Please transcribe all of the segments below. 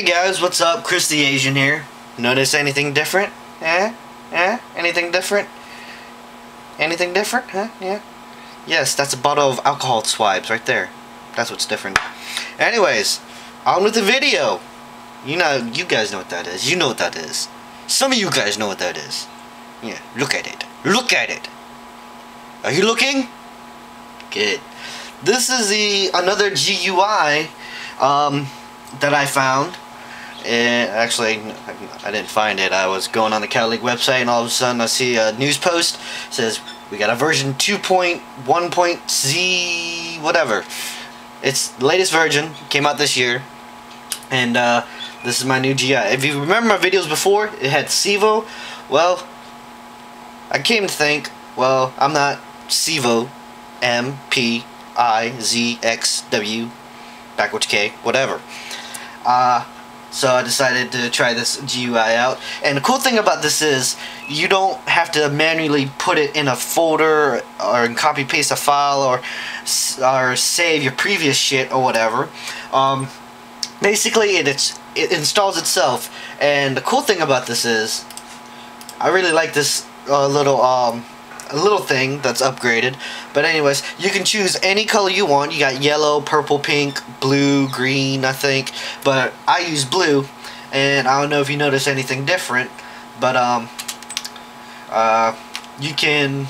Hey guys, what's up? Chris the Asian here. Notice anything different? Eh? Eh? Anything different? Anything different? Huh? Yeah? Yes, that's a bottle of alcohol swipes right there. That's what's different. Anyways, on with the video. You know, you guys know what that is. You know what that is. Some of you guys know what that is. Yeah, look at it. Look at it. Are you looking? Good. This is the another GUI um, that I found. And actually, I didn't find it. I was going on the Caleague website, and all of a sudden, I see a news post says we got a version 2.1.z whatever. It's the latest version. Came out this year, and uh, this is my new GI. If you remember my videos before, it had CEVO. Well, I came to think, well, I'm not CEVO, M P I Z X W, backwards K, whatever. Uh, so I decided to try this GUI out. And the cool thing about this is you don't have to manually put it in a folder or copy paste a file or or save your previous shit or whatever. Um, basically, it it's, it installs itself. And the cool thing about this is I really like this uh, little um, a little thing that's upgraded. But anyways, you can choose any color you want. You got yellow, purple, pink, blue, green, I think. But I use blue, and I don't know if you notice anything different, but um, uh, you can,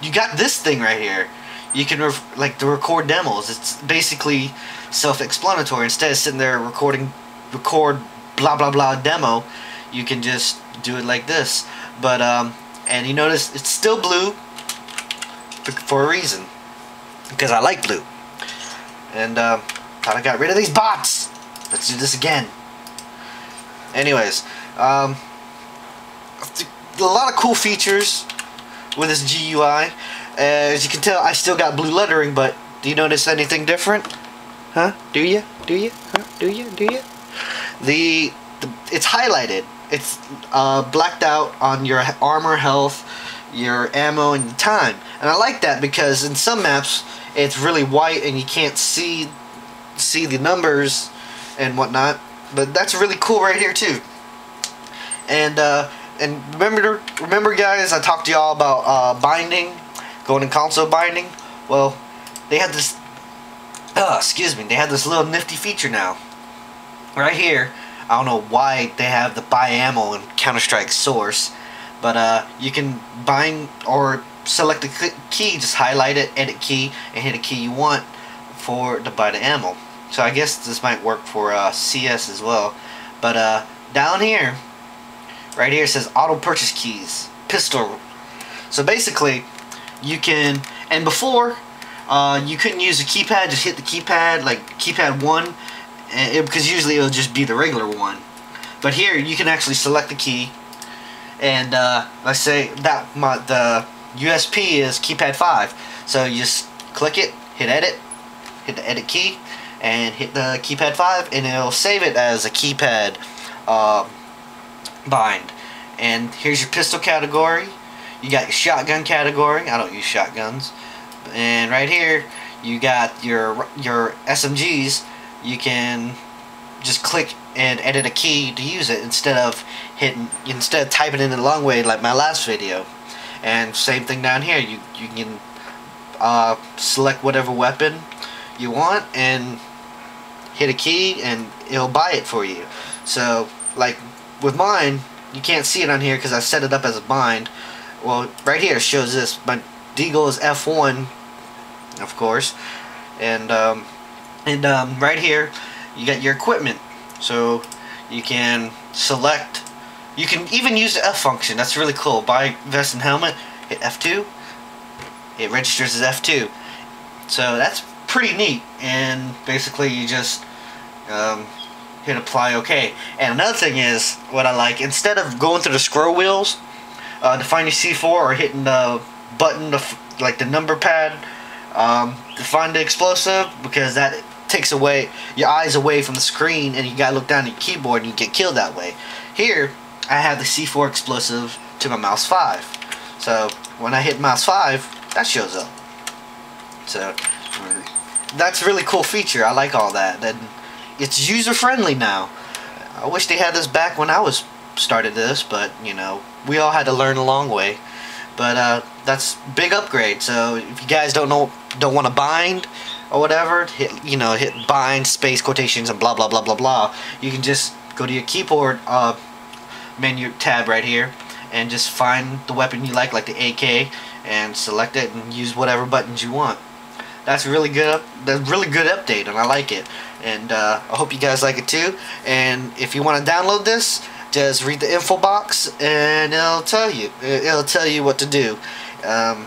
you got this thing right here. You can, like, to record demos. It's basically self-explanatory. Instead of sitting there recording, record blah blah blah demo, you can just do it like this. But um, and you notice it's still blue for a reason. Because I like blue. And uh, thought I got rid of these bots. Let's do this again. Anyways um, a lot of cool features with this GUI as you can tell I still got blue lettering but do you notice anything different? Huh? Do you? Do you? Huh? do you? Do you? The, the it's highlighted it's uh, blacked out on your armor health, your ammo, and your time. And I like that because in some maps it's really white and you can't see see the numbers and whatnot. But that's really cool right here too. And uh, and remember remember guys, I talked to y'all about uh, binding, going in console binding. Well, they had this. Uh, excuse me. They had this little nifty feature now. Right here I don't know why they have the buy ammo in Counter-Strike Source, but uh, you can bind or select the key, just highlight it, edit key, and hit a key you want for to buy the ammo. So I guess this might work for uh, CS as well. But uh, down here, right here says auto purchase keys, pistol. So basically, you can, and before, uh, you couldn't use the keypad, just hit the keypad, like keypad 1, because usually it'll just be the regular one. But here you can actually select the key, and uh, let's say that my, the USP is keypad 5. So you just click it, hit edit, hit the edit key, and hit the keypad 5, and it'll save it as a keypad uh, bind. And here's your pistol category. You got your shotgun category. I don't use shotguns. And right here, you got your your SMGs you can just click and edit a key to use it instead of hitting instead of typing in the long way like my last video. And same thing down here you you can uh, select whatever weapon you want and hit a key and it'll buy it for you. So like with mine you can't see it on here because I set it up as a bind. Well right here shows this my deagle is F1 of course. And um, and um, right here you got your equipment. So you can select you can even use the F function. That's really cool. Buy vest and helmet hit F2 it registers as F2 so that's pretty neat. And basically you just um, hit apply OK. And another thing is what I like instead of going through the scroll wheels uh, to find your C4 or hitting the button to like the number pad um, to find the explosive because that takes away your eyes away from the screen and you gotta look down at your keyboard and you get killed that way. Here, I have the C4 explosive to my mouse 5. So when I hit mouse 5, that shows up. So that's a really cool feature. I like all that. And it's user friendly now. I wish they had this back when I was started this, but you know, we all had to learn a long way. But uh, that's big upgrade. So if you guys don't know, don't want to bind or whatever, hit you know hit bind space quotations and blah blah blah blah blah. You can just go to your keyboard uh, menu tab right here and just find the weapon you like, like the AK, and select it and use whatever buttons you want. That's really good. That's really good update, and I like it. And uh, I hope you guys like it too. And if you want to download this, just read the info box, and it'll tell you. It'll tell you what to do. Um,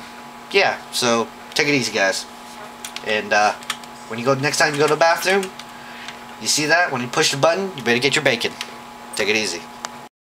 yeah. So take it easy, guys. And uh, when you go next time you go to the bathroom, you see that when you push the button, you better get your bacon. Take it easy.